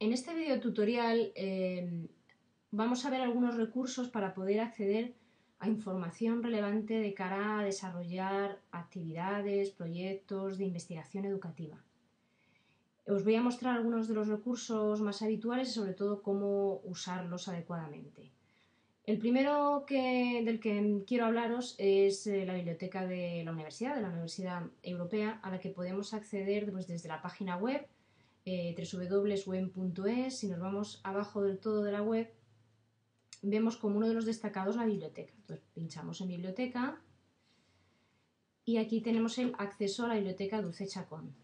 En este video tutorial eh, vamos a ver algunos recursos para poder acceder a información relevante de cara a desarrollar actividades, proyectos de investigación educativa. Os voy a mostrar algunos de los recursos más habituales y sobre todo cómo usarlos adecuadamente. El primero del que quiero hablaros es eh, la biblioteca de la universidad, de la Universidad Europea, a la que podemos acceder pues, desde la página web eh, www.web.es. Si nos vamos abajo del todo de la web, vemos como uno de los destacados la biblioteca. Entonces pinchamos en biblioteca y aquí tenemos el acceso a la biblioteca Dulce Chacón.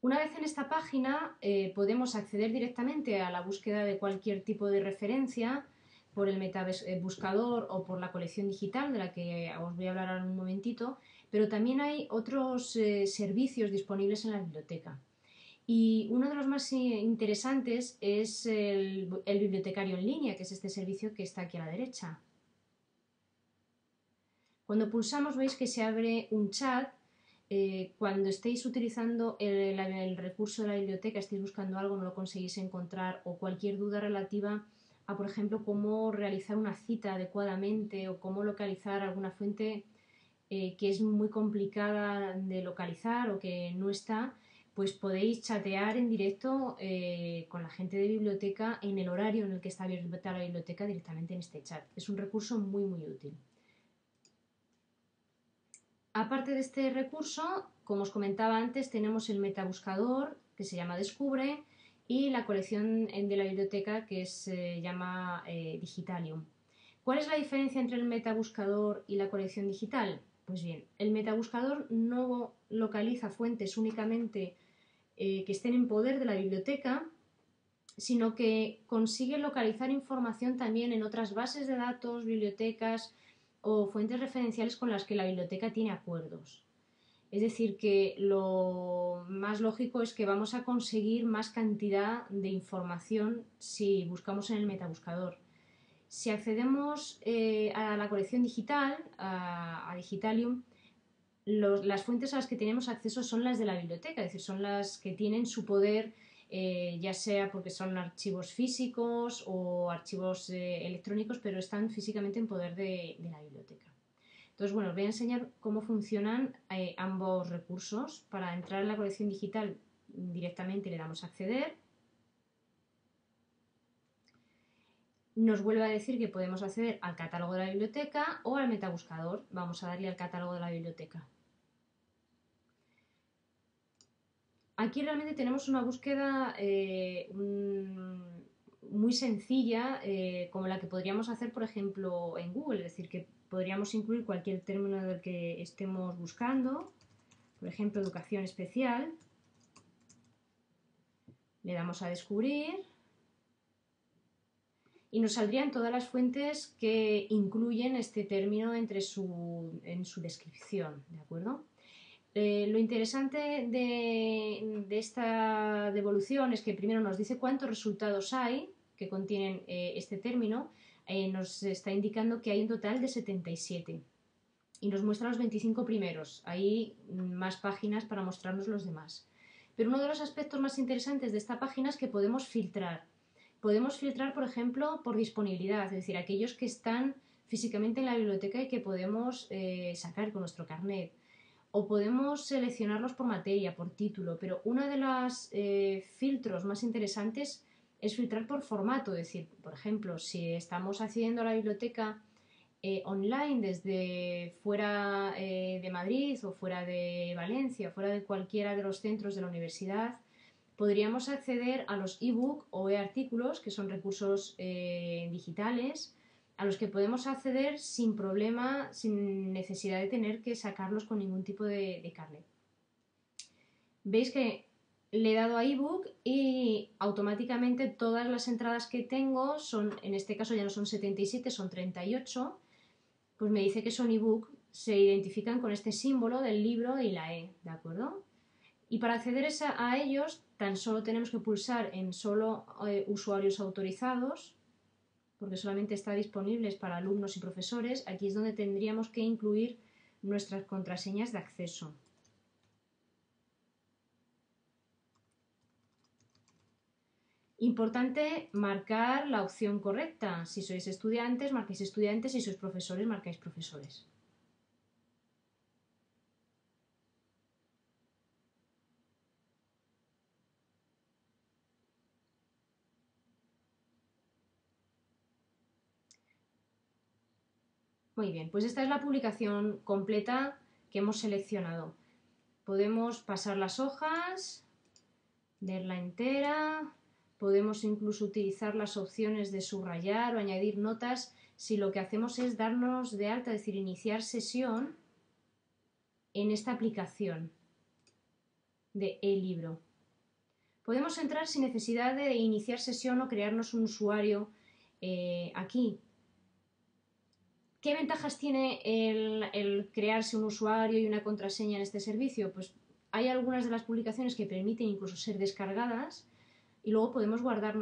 Una vez en esta página eh, podemos acceder directamente a la búsqueda de cualquier tipo de referencia por el metabuscador eh, o por la colección digital de la que os voy a hablar en un momentito, pero también hay otros eh, servicios disponibles en la biblioteca. Y uno de los más interesantes es el, bibliotecario en línea, que es este servicio que está aquí a la derecha. Cuando pulsamos veis que se abre un chat eh, cuando estéis utilizando el, recurso de la biblioteca, estéis buscando algo, no lo conseguís encontrar o cualquier duda relativa a, por ejemplo, cómo realizar una cita adecuadamente o cómo localizar alguna fuente eh, que es muy complicada de localizar o que no está, pues podéis chatear en directo eh, con la gente de biblioteca en el horario en el que está abierta la biblioteca directamente en este chat. Es un recurso muy muy útil. Aparte de este recurso, como os comentaba antes, tenemos el metabuscador que se llama Descubre y la colección de la biblioteca que se llama eh, Digitalium. ¿Cuál es la diferencia entre el metabuscador y la colección digital? Pues bien, el metabuscador no localiza fuentes únicamente eh, que estén en poder de la biblioteca, sino que consigue localizar información también en otras bases de datos, bibliotecas, o fuentes referenciales con las que la biblioteca tiene acuerdos. Es decir, que lo más lógico es que vamos a conseguir más cantidad de información si buscamos en el metabuscador. Si accedemos eh, a la colección digital, a, Digitalium, las fuentes a las que tenemos acceso son las de la biblioteca, es decir, son las que tienen su poder eh, ya sea porque son archivos físicos o archivos eh, electrónicos, pero están físicamente en poder de, la biblioteca. Entonces, bueno, os voy a enseñar cómo funcionan ambos recursos. Para entrar en la colección digital directamente le damos a acceder. Nos vuelve a decir que podemos acceder al catálogo de la biblioteca o al metabuscador. Vamos a darle al catálogo de la biblioteca. Aquí realmente tenemos una búsqueda eh, muy sencilla, eh, como la que podríamos hacer, por ejemplo, en Google, es decir, que podríamos incluir cualquier término del que estemos buscando, por ejemplo, educación especial. Le damos a descubrir y nos saldrían todas las fuentes que incluyen este término entre su, en su descripción, ¿de acuerdo? Eh, lo interesante de, esta devolución es que primero nos dice cuántos resultados hay que contienen eh, este término, eh, nos está indicando que hay un total de 77 y nos muestra los 25 primeros. Hay más páginas para mostrarnos los demás. Pero uno de los aspectos más interesantes de esta página es que podemos filtrar. Podemos filtrar, por ejemplo, por disponibilidad, es decir, aquellos que están físicamente en la biblioteca y que podemos sacar con nuestro carnet. O podemos seleccionarlos por materia, por título, pero uno de los eh, filtros más interesantes es filtrar por formato, es decir, por ejemplo, si estamos haciendo la biblioteca eh, online desde fuera eh, de Madrid o fuera de Valencia, fuera de cualquiera de los centros de la universidad, podríamos acceder a los ebook o e-artículos, que son recursos digitales, a los que podemos acceder sin problema, sin necesidad de tener que sacarlos con ningún tipo de, carnet. Veis que le he dado a ebook y automáticamente todas las entradas que tengo son, en este caso ya no son 77, son 38, pues me dice que son ebook, se identifican con este símbolo del libro y la E, ¿de acuerdo? Y para acceder a ellos tan solo tenemos que pulsar en solo eh, usuarios autorizados porque solamente está disponible para alumnos y profesores, aquí es donde tendríamos que incluir nuestras contraseñas de acceso. Importante marcar la opción correcta. Si sois estudiantes, marquéis estudiantes. Si sois profesores, marcáis profesores. Muy bien, pues esta es la publicación completa que hemos seleccionado. Podemos pasar las hojas, verla entera, podemos incluso utilizar las opciones de subrayar o añadir notas si lo que hacemos es darnos de alta, es decir, iniciar sesión en esta aplicación de e-libro. Podemos entrar sin necesidad de iniciar sesión o crearnos un usuario eh, aquí. ¿Qué ventajas tiene el, crearse un usuario y una contraseña en este servicio? Pues hay algunas de las publicaciones que permiten incluso ser descargadas y luego podemos guardar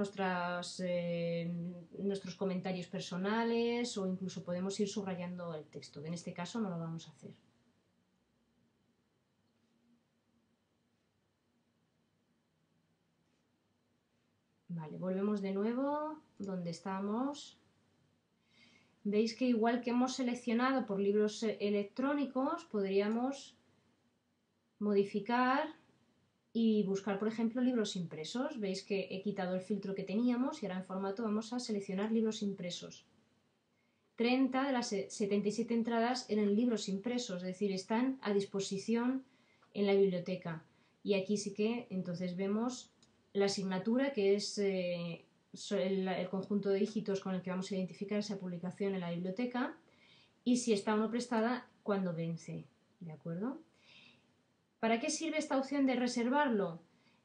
eh, nuestros comentarios personales o incluso podemos ir subrayando el texto. En este caso no lo vamos a hacer. Vale, volvemos de nuevo donde estamos veis que igual que hemos seleccionado por libros eh, electrónicos, podríamos modificar y buscar, por ejemplo, libros impresos. Veis que he quitado el filtro que teníamos y ahora en formato vamos a seleccionar libros impresos. 30 de las 77 entradas eran libros impresos, es decir, están a disposición en la biblioteca. Y aquí sí que entonces vemos la asignatura que es eh, el, conjunto de dígitos con el que vamos a identificar esa publicación en la biblioteca y si está o no prestada cuando vence. ¿De acuerdo? ¿Para qué sirve esta opción de reservarlo?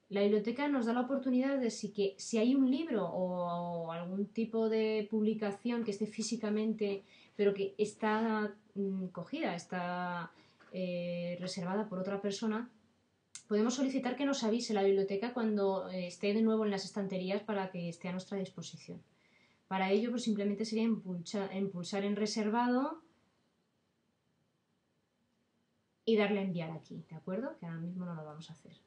La biblioteca nos da la oportunidad de si, que, si hay un libro o, algún tipo de publicación que esté físicamente, pero que está mm, cogida, está eh, reservada por otra persona, podemos solicitar que nos avise la biblioteca cuando eh, esté de nuevo en las estanterías para que esté a nuestra disposición. Para ello, pues simplemente sería impulsar, en reservado y darle a enviar aquí, ¿de acuerdo? Que ahora mismo no lo vamos a hacer.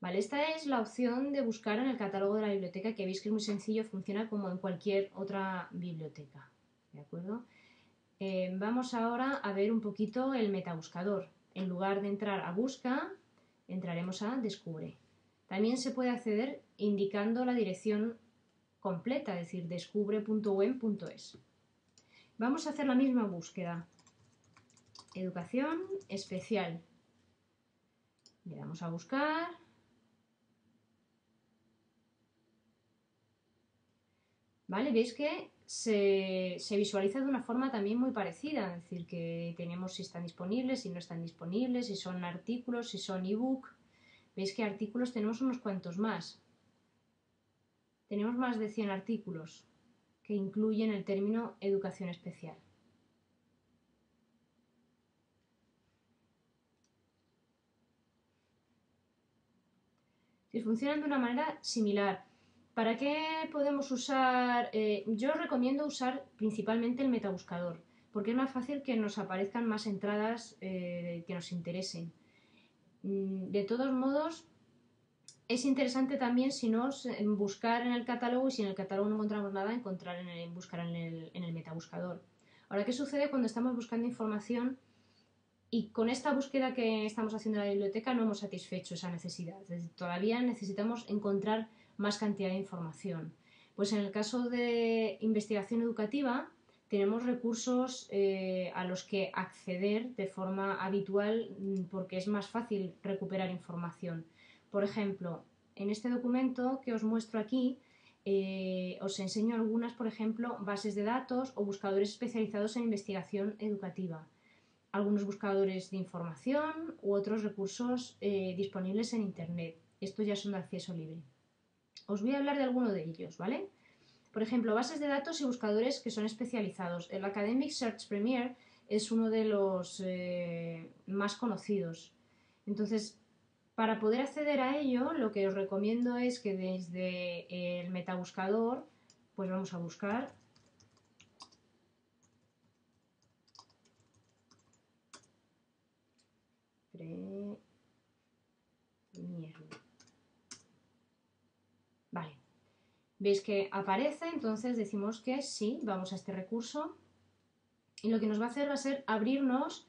Vale, esta es la opción de buscar en el catálogo de la biblioteca, que veis que es muy sencillo, funciona como en cualquier otra biblioteca, ¿de acuerdo? Eh, vamos ahora a ver un poquito el metabuscador en lugar de entrar a busca, entraremos a descubre. También se puede acceder indicando la dirección completa, es decir, descubre.wen.es. Vamos a hacer la misma búsqueda. Educación especial. Le damos a buscar. ¿Vale? Veis que se, visualiza de una forma también muy parecida, es decir, que tenemos si están disponibles, si no están disponibles, si son artículos, si son ebook. Veis que artículos tenemos unos cuantos más. Tenemos más de 100 artículos que incluyen el término educación especial. Si funcionan de una manera similar, ¿Para qué podemos usar? Eh, yo recomiendo usar principalmente el metabuscador, porque es más fácil que nos aparezcan más entradas eh, que nos interesen. Mm, de todos modos, es interesante también si nos buscar en el catálogo y si en el catálogo no encontramos nada, encontrar en el, buscar en el, en el metabuscador. Ahora, ¿qué sucede cuando estamos buscando información y con esta búsqueda que estamos haciendo en la biblioteca no hemos satisfecho esa necesidad? todavía necesitamos encontrar más cantidad de información. Pues en el caso de investigación educativa tenemos recursos eh, a los que acceder de forma habitual mm, porque es más fácil recuperar información. Por ejemplo, en este documento que os muestro aquí, eh, os enseño algunas, por ejemplo, bases de datos o buscadores especializados en investigación educativa. Algunos buscadores de información u otros recursos eh, disponibles en Internet. Estos ya son de acceso libre. Os voy a hablar de alguno de ellos, ¿vale? Por ejemplo, bases de datos y buscadores que son especializados. El Academic Search Premier es uno de los eh, más conocidos. Entonces, para poder acceder a ello, lo que os recomiendo es que desde el metabuscador, pues vamos a buscar Premier. Veis que aparece, entonces decimos que sí, vamos a este recurso y lo que nos va a hacer va a ser abrirnos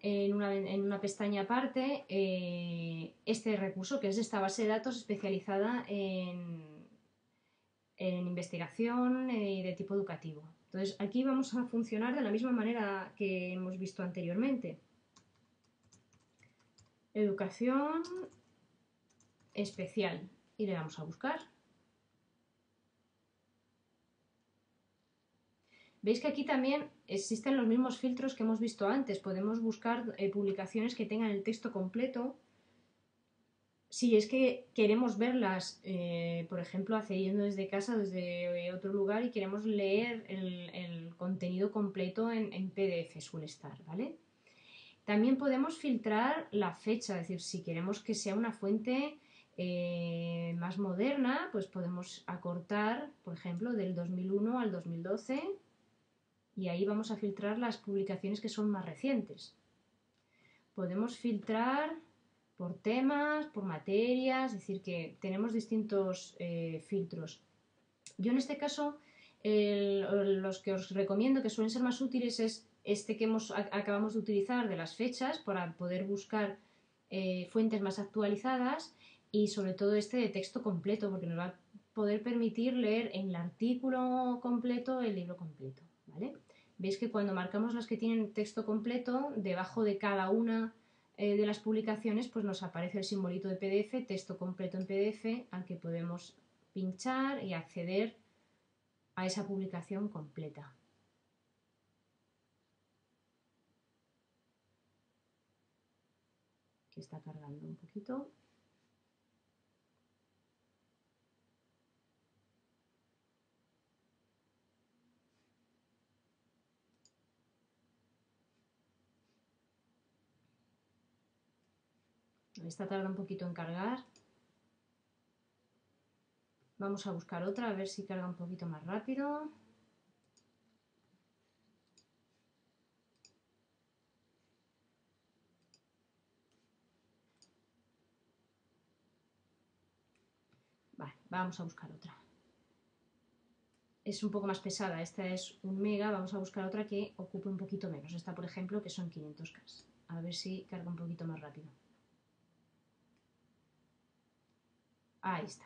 en una, pestaña aparte eh, este recurso, que es esta base de datos especializada en, en investigación eh, de tipo educativo. Entonces aquí vamos a funcionar de la misma manera que hemos visto anteriormente. Educación especial y le damos a buscar. Veis que aquí también existen los mismos filtros que hemos visto antes. Podemos buscar eh, publicaciones que tengan el texto completo. Si es que queremos verlas, eh, por ejemplo, accediendo desde casa, desde eh, otro lugar y queremos leer el, contenido completo en, PDF, suele estar, ¿vale? También podemos filtrar la fecha, es decir, si queremos que sea una fuente más moderna, pues podemos acortar, por ejemplo, del 2001 al 2012 y ahí vamos a filtrar las publicaciones que son más recientes. Podemos filtrar por temas, por materias, es decir, que tenemos distintos eh, filtros. Yo en este caso, los que os recomiendo que suelen ser más útiles es este que hemos, acabamos de utilizar de las fechas para poder buscar eh, fuentes más actualizadas y sobre todo este de texto completo porque nos va a poder permitir leer en el artículo completo el libro completo. ¿vale? Veis que cuando marcamos las que tienen texto completo, debajo de cada una eh, de las publicaciones pues nos aparece el simbolito de PDF, texto completo en PDF, al que podemos pinchar y acceder a esa publicación completa. Que está cargando un poquito. Esta tarda un poquito en cargar. Vamos a buscar otra, a ver si carga un poquito más rápido. Vale, vamos a buscar otra. Es un poco más pesada, esta es un mega, vamos a buscar otra que ocupe un poquito menos. Esta, por ejemplo, que son 500K. A ver si carga un poquito más rápido. Ahí está.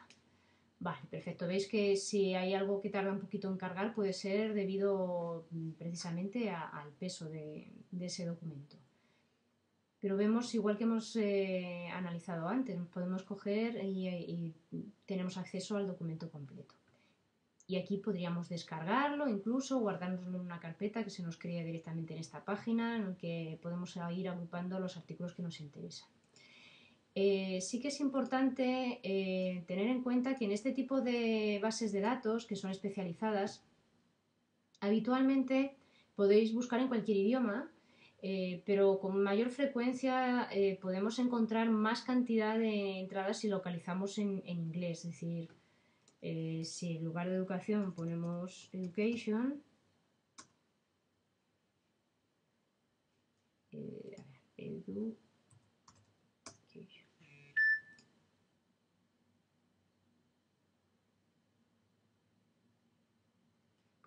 Vale, perfecto. Veis que si hay algo que tarda un poquito en cargar puede ser debido mm, precisamente al peso de, ese documento. Pero vemos, igual que hemos eh, analizado antes, podemos coger y, tenemos acceso al documento completo. Y aquí podríamos descargarlo, incluso guardárnoslo en una carpeta que se nos crea directamente en esta página, en la que podemos ir agrupando los artículos que nos interesan. Eh, sí que es importante eh, tener en cuenta que en este tipo de bases de datos que son especializadas, habitualmente podéis buscar en cualquier idioma, eh, pero con mayor frecuencia podemos encontrar más cantidad de entradas si localizamos en, inglés. Es decir, si en lugar de educación ponemos education,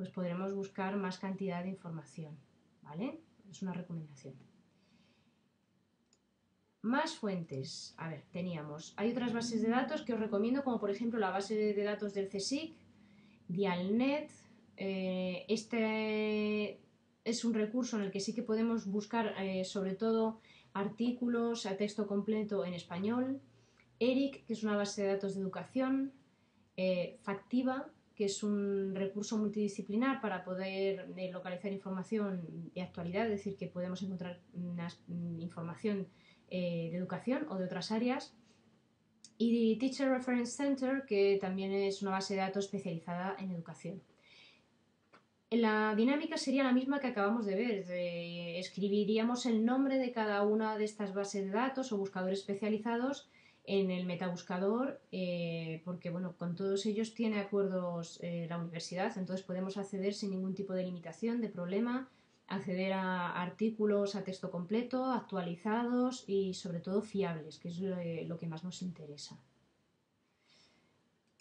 pues podremos buscar más cantidad de información, ¿vale? Es una recomendación. Más fuentes. A ver, teníamos. Hay otras bases de datos que os recomiendo, como por ejemplo la base de datos del CSIC, Dialnet. Eh, este es un recurso en el que sí que podemos buscar eh, sobre todo artículos a texto completo en español. ERIC, que es una base de datos de educación. Eh, Factiva, que es un recurso multidisciplinar para poder eh, localizar información de actualidad, es decir, que podemos encontrar mm, información eh, de educación o de otras áreas. Y Teacher Reference Center, que también es una base de datos especializada en educación. La dinámica sería la misma que acabamos de ver. escribiríamos el nombre de cada una de estas bases de datos o buscadores especializados en el metabuscador, eh, porque bueno, con todos ellos tiene acuerdos eh, la universidad, entonces podemos acceder sin ningún tipo de limitación, de problema, acceder a artículos a texto completo, actualizados y sobre todo fiables, que es lo, que más nos interesa.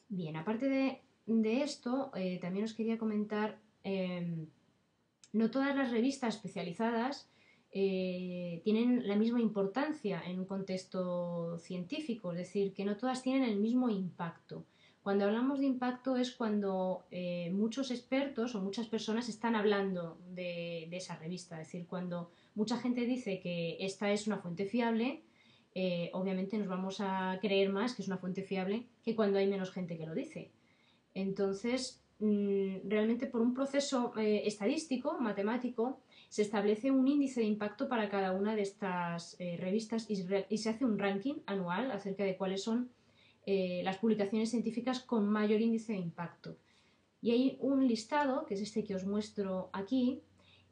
Bien, aparte de de esto, eh, también os quería comentar, em, no todas las revistas especializadas eh, tienen la misma importancia en un contexto científico, es decir, que no todas tienen el mismo impacto. Cuando hablamos de impacto es cuando eh, muchos expertos o muchas personas están hablando de, esa revista, es decir, cuando mucha gente dice que esta es una fuente fiable, eh, obviamente nos vamos a creer más que es una fuente fiable que cuando hay menos gente que lo dice. Entonces, mm, realmente por un proceso estadístico, matemático, se establece un índice de impacto para cada una de estas revistas y se hace un ranking anual acerca de cuáles son eh, las publicaciones científicas con mayor índice de impacto. Y hay un listado, que es este que os muestro aquí,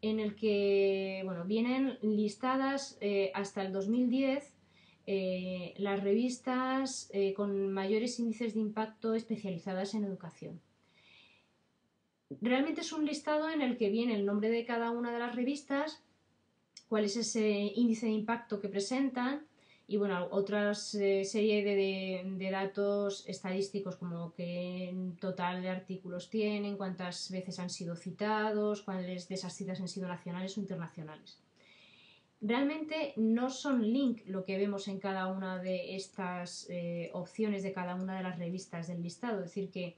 en el que bueno, vienen listadas eh, hasta el 2010 eh, las revistas con mayores índices de impacto especializadas en educación. Realmente es un listado en el que viene el nombre de cada una de las revistas, cuál es ese índice de impacto que presentan, y bueno, otra eh, serie de, datos estadísticos como qué total de artículos tienen, cuántas veces han sido citados, cuáles de esas citas han sido nacionales o internacionales. Realmente no son link lo que vemos en cada una de estas eh, opciones de cada una de las revistas del listado, es decir que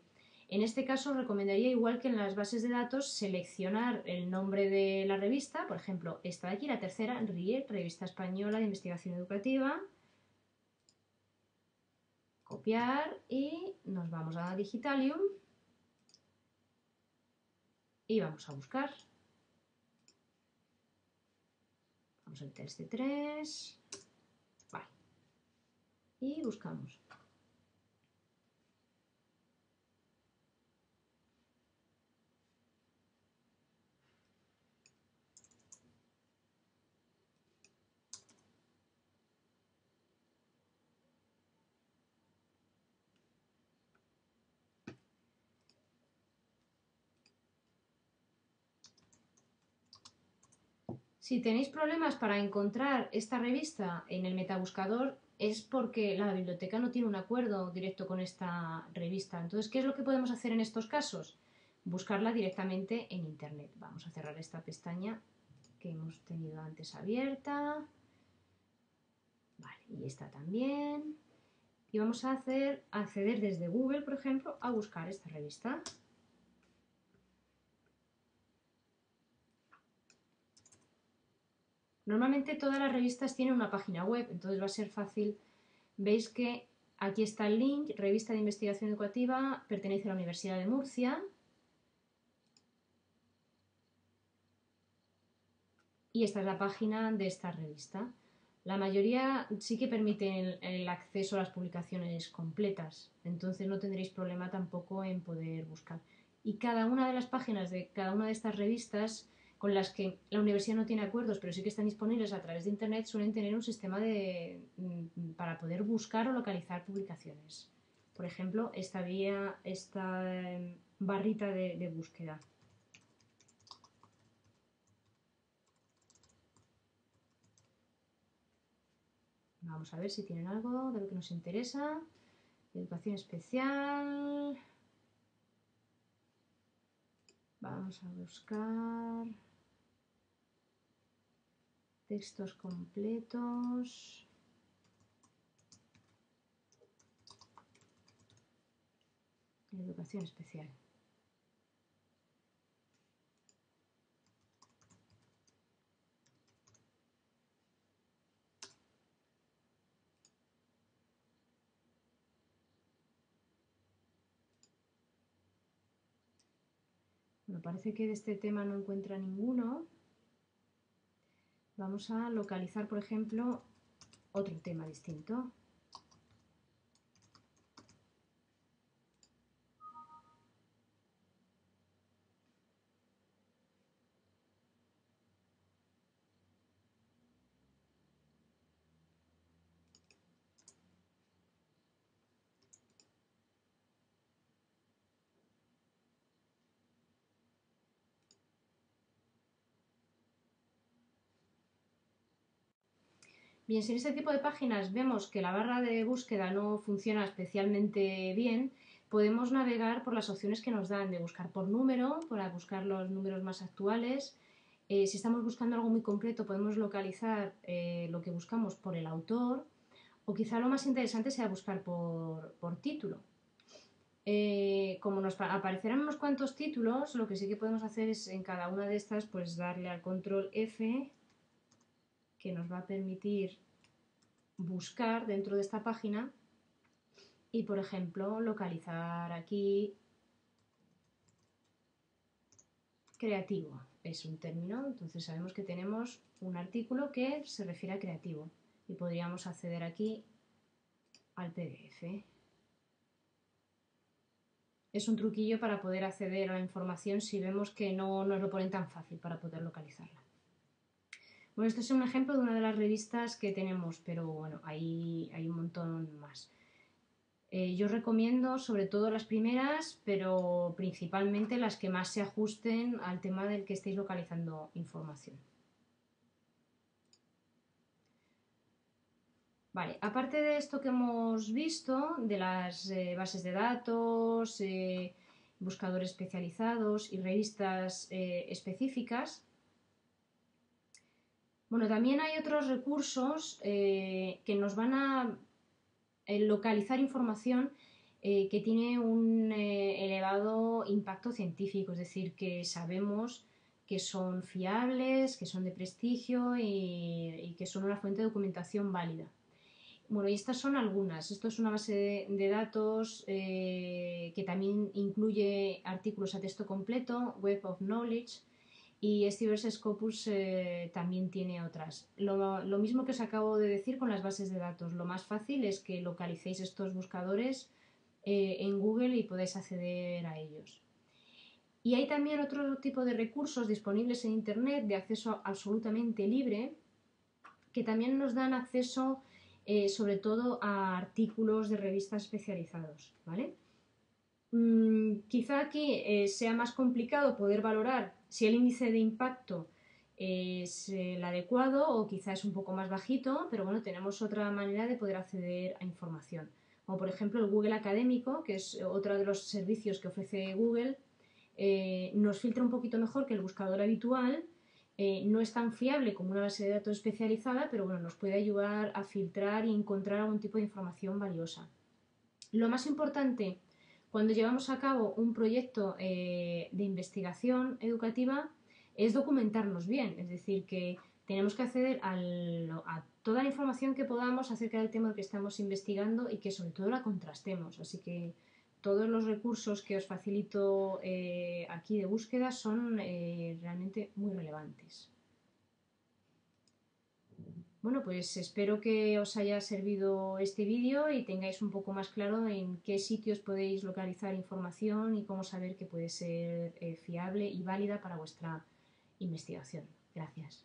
en este caso recomendaría igual que en las bases de datos seleccionar el nombre de la revista, por ejemplo, esta de aquí, la tercera, RIE, Revista Española de Investigación Educativa. Copiar y nos vamos a Digitalium y vamos a buscar. Vamos al test de 3. Vale. Y buscamos. Si tenéis problemas para encontrar esta revista en el metabuscador es porque la biblioteca no tiene un acuerdo directo con esta revista. Entonces, ¿qué es lo que podemos hacer en estos casos? Buscarla directamente en Internet. Vamos a cerrar esta pestaña que hemos tenido antes abierta. Vale, y esta también. Y vamos a hacer acceder desde Google, por ejemplo, a buscar esta revista. Normalmente todas las revistas tienen una página web, entonces va a ser fácil. Veis que aquí está el link, revista de investigación educativa, pertenece a la Universidad de Murcia. Y esta es la página de esta revista. La mayoría sí que permiten el acceso a las publicaciones completas, entonces no tendréis problema tampoco en poder buscar. Y cada una de las páginas de cada una de estas revistas con las que la universidad no tiene acuerdos, pero sí que están disponibles a través de Internet, suelen tener un sistema de, mm, para poder buscar o localizar publicaciones. Por ejemplo, esta vía, esta em, barrita de, búsqueda. Vamos a ver si tienen algo de lo que nos interesa. Educación especial. Vamos a buscar textos completos. Educación especial. Bueno, parece que de este tema no encuentra ninguno. Vamos a localizar, por ejemplo, otro tema distinto. Bien, si en este tipo de páginas vemos que la barra de búsqueda no funciona especialmente bien, podemos navegar por las opciones que nos dan de buscar por número, para buscar los números más actuales. Eh, si estamos buscando algo muy concreto, podemos localizar eh, lo que buscamos por el autor o quizá lo más interesante sea buscar por, título. Eh, como nos aparecerán unos cuantos títulos, lo que sí que podemos hacer es en cada una de estas pues darle al control F que nos va a permitir buscar dentro de esta página y por ejemplo localizar aquí creativo es un término, entonces sabemos que tenemos un artículo que se refiere a creativo y podríamos acceder aquí al PDF. Es un truquillo para poder acceder a la información si vemos que no nos lo ponen tan fácil para poder localizarla. Bueno, este es un ejemplo de una de las revistas que tenemos, pero bueno, hay, hay un montón más. Eh, yo recomiendo sobre todo las primeras, pero principalmente las que más se ajusten al tema del que estéis localizando información. Vale, aparte de esto que hemos visto, de las eh, bases de datos, eh, buscadores especializados y revistas específicas, bueno, también hay otros recursos que nos van a el localizar información eh, que tiene un eh, elevado impacto científico, es decir, que sabemos que son fiables, que son de prestigio y, que son una fuente de documentación válida. Bueno, y estas son algunas. Esto es una base de, datos eh, que también incluye artículos a texto completo, Web of Knowledge, y Stiver's Scopus eh, también tiene otras. Lo, mismo que os acabo de decir con las bases de datos. Lo más fácil es que localicéis estos buscadores eh, en Google y podáis acceder a ellos. Y hay también otro tipo de recursos disponibles en Internet de acceso absolutamente libre que también nos dan acceso eh, sobre todo a artículos de revistas especializados. ¿vale? Mm, quizá aquí sea más complicado poder valorar si el índice de impacto es el adecuado o quizá es un poco más bajito, pero bueno, tenemos otra manera de poder acceder a información. Como por ejemplo el Google Académico, que es otro de los servicios que ofrece Google, eh, nos filtra un poquito mejor que el buscador habitual. Eh, no es tan fiable como una base de datos especializada, pero bueno, nos puede ayudar a filtrar y encontrar algún tipo de información valiosa. Lo más importante cuando llevamos a cabo un proyecto eh, de investigación educativa es documentarnos bien, es decir, que tenemos que acceder a toda la información que podamos acerca del tema que estamos investigando y que sobre todo la contrastemos. Así que todos los recursos que os facilito eh, aquí de búsqueda son eh, realmente muy relevantes. Bueno, pues espero que os haya servido este vídeo y tengáis un poco más claro en qué sitios podéis localizar información y cómo saber que puede ser eh, fiable y válida para vuestra investigación. Gracias.